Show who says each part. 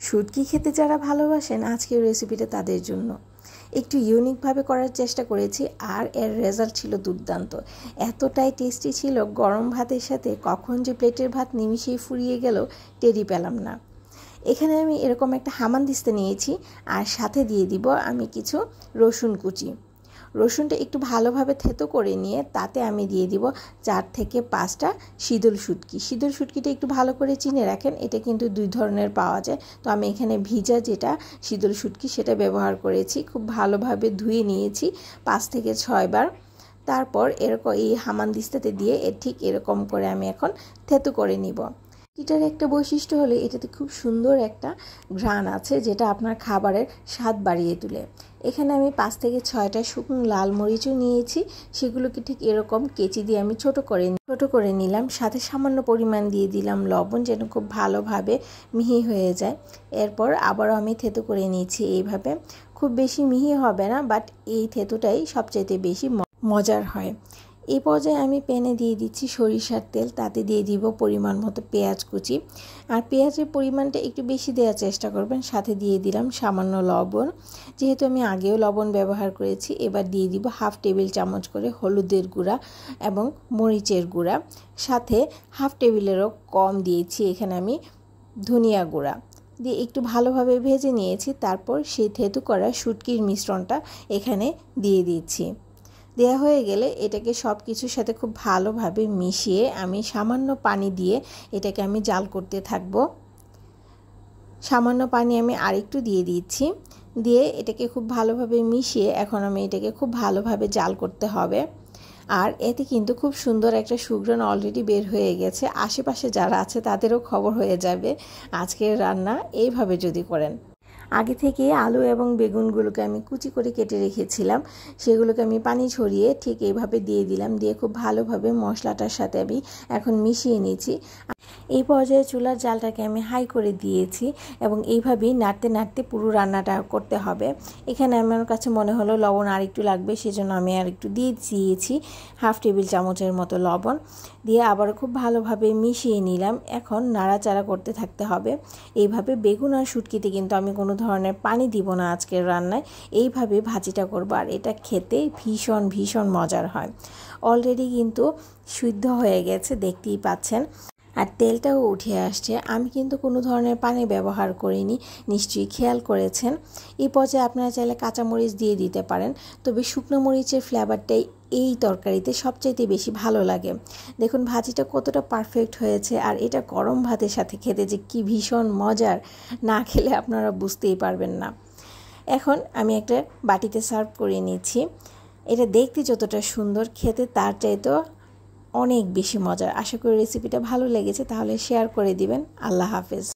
Speaker 1: শুটকি খেতে যারা ভালোবাসেন, আজকের রেসিপিটা তাদের জন্য। একটু ইউনিকভাবে করার চেষ্টা করেছি, আর এর রেজাল্ট ছিল দুর্দান্ত। এতটাই টেস্টি ছিল, গরম ভাতের সাথে কখন যে প্লেটের ভাত নিমিশেই ফুরিয়ে গেল টেরি পেলাম না। এখানে আমি এরকম একটা হামান দিস্তে নিয়েছি, আর সাথে দিয়ে দিব আমি কিছু রসুন কুচি। রসুনটা একটু ভালোভাবে থেতো করে নিয়ে তাতে আমি দিয়ে দিব চার থেকে পাঁচটা শীতল শুটকি। শীতল শুটকিটা একটু ভালো করে চিনে রাখেন, এটা কিন্তু দুই ধরনের পাওয়া যায়। তো আমি এখানে ভিজা যেটা শীতল শুটকি সেটা ব্যবহার করেছি, খুব ভালোভাবে ধুয়ে নিয়েছি পাঁচ থেকে ছয়বার তারপর এরকম এই হামান দিস্তাতে দিয়ে ঠিক এরকম করে আমি এখন থেতো করে নিব। এটার একটা বৈশিষ্ট্য হলে এটাতে খুব সুন্দর একটা ঘ্রাণ আছে যেটা আপনার খাবারের স্বাদ বাড়িয়ে তোলে। এখানে আমি পাঁচ থেকে ছয়টা শুকনো লাল মরিচও নিয়েছি। সেগুলোকে ঠিক এরকম কেচি দিয়ে আমি ছোট করে ছোট করে নিলাম। সাথে সামান্য পরিমাণ দিয়ে দিলাম লবণ যেন খুব ভালোভাবে মিহি হয়ে যায়। এরপর আবারও আমি থেতু করে নিয়েছি এইভাবে। খুব বেশি মিহি হবে না, বাট এই থেতোটাই সবচাইতে বেশি মজার হয়। এই পর্যায়ে আমি প্যানে দিয়ে দিচ্ছি সরিষার তেল, তাতে দিয়ে দিব পরিমাণ মতো পেঁয়াজ কুচি। আর পেঁয়াজের পরিমাণটা একটু বেশি দেওয়ার চেষ্টা করবেন, সাথে দিয়ে দিলাম সামান্য লবণ। যেহেতু আমি আগেও লবণ ব্যবহার করেছি, এবার দিয়ে দিব হাফ টেবিল চামচ করে হলুদের গুঁড়া এবং মরিচের গুঁড়া। সাথে হাফ টেবিলেরও কম দিয়েছি এখানে আমি ধনিয়া গুঁড়া। দিয়ে একটু ভালোভাবে ভেজে নিয়েছি, তারপর সেই থেতু করা শুটকির মিশ্রণটা এখানে দিয়ে দিচ্ছি। দেয়া হয়ে গেলে এটাকে সব কিছুর সাথে খুব ভালোভাবে মিশিয়ে আমি সামান্য পানি দিয়ে এটাকে আমি জাল করতে থাকব। সামান্য পানি আমি আরেকটু দিয়ে দিচ্ছি। দিয়ে এটাকে খুব ভালোভাবে মিশিয়ে এখন আমি এটাকে খুব ভালোভাবে জাল করতে হবে। আর এতে কিন্তু খুব সুন্দর একটা সুগ্রান অলরেডি বের হয়ে গেছে। আশেপাশে যারা আছে তাদেরও খবর হয়ে যাবে। আজকের রান্না এইভাবে যদি করেন। আগে থেকে আলু এবং বেগুনগুলোকে আমি কুচি করে কেটে রেখেছিলাম। সেগুলোকে আমি পানি ছড়িয়ে ঠিক এইভাবে দিয়ে দিলাম। দিয়ে খুব ভালোভাবে মশলাটার সাথে আমি এখন মিশিয়ে নিয়েছি। এই পর্যায়ে চুলার জালটাকে আমি হাই করে দিয়েছি এবং এইভাবেই নাড়তে নাড়তে পুরো রান্নাটা করতে হবে। এখানে আমার কাছে মনে হলো লবণ আর একটু লাগবে, সেজন্য আমি আর একটু দিয়ে দিয়েছি হাফ টেবিল চামচের মতো লবণ। দিয়ে আবার খুব ভালোভাবে মিশিয়ে নিলাম। এখন নাড়াচাড়া করতে থাকতে হবে। এইভাবে বেগুন আর শুটকিতে কিন্তু আমি কোনো ধরনের পানি দিব না আজকের রান্নায়। এইভাবে ভাজিটা করব আর এটা খেতে ভীষণ ভীষণ মজার হয়। অলরেডি কিন্তু সিদ্ধ হয়ে গেছে, দেখতেই পাচ্ছেন। আর তেলটাও উঠে আসছে। আমি কিন্তু কোনো ধরনের পানি ব্যবহার করিনি, নিশ্চয়ই খেয়াল করেছেন। এই পর্যায়ে আপনারা চাইলে কাঁচামরিচ দিয়ে দিতে পারেন। তবে শুকনো মরিচের ফ্লেভারটাই এই তরকারিতে সবচাইতে বেশি ভালো লাগে। দেখুন, ভাজিটা কতটা পারফেক্ট হয়েছে আর এটা গরম ভাতের সাথে খেতে যে কি ভীষণ মজার, না খেলে আপনারা বুঝতেই পারবেন না। এখন আমি একটা বাটিতে সার্ভ করে নিচ্ছি। এটা দেখতে যতটা সুন্দর, খেতে তার চাইতেও অনেক বেশি মজার। আশা করি রেসিপিটা ভালো লেগেছে তাহলে শেয়ার করে দিবেন। আল্লাহ হাফেজ।